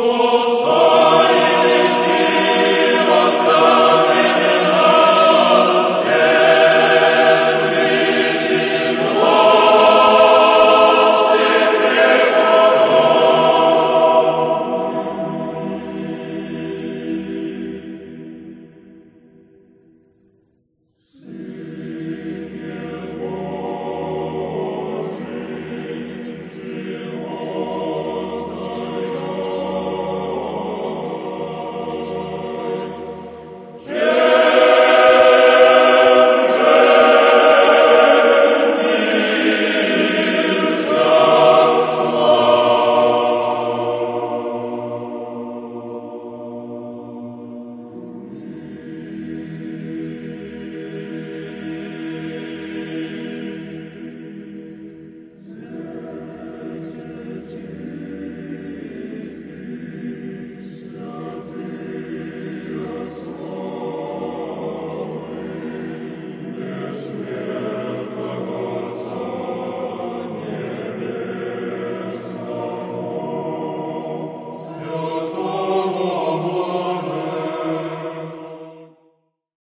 Lord.